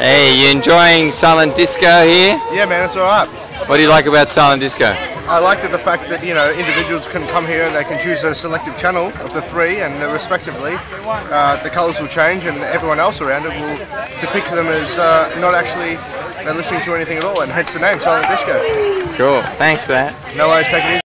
Hey, you enjoying silent disco here? Yeah, man, it's alright. What do you like about silent disco? I like that the fact that you know individuals can come here and they can choose a selective channel of the three, and respectively, uh, the colours will change, and everyone else around it will depict them as uh, not actually uh, listening to anything at all, and hence the name Silent Disco. Cool. Thanks for that. No worries, take it easy.